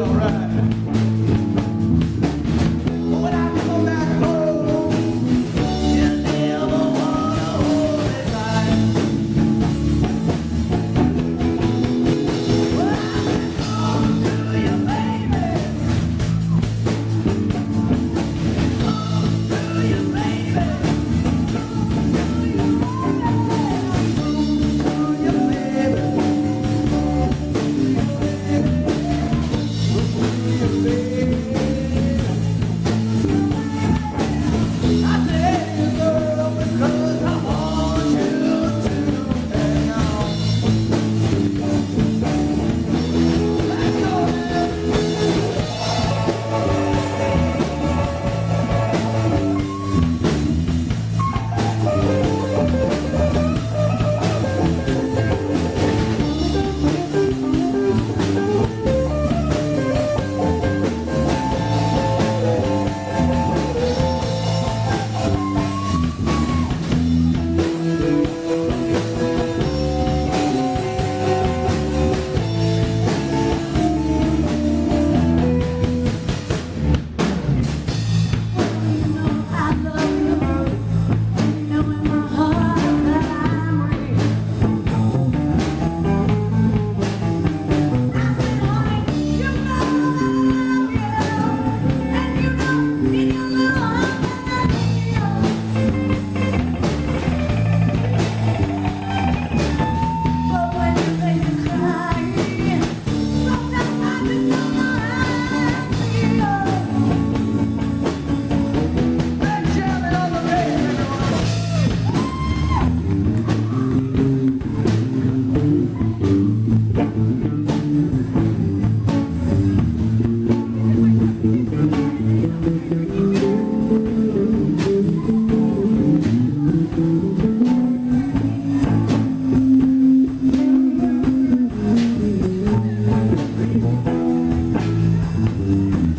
alright. Mm-hmm.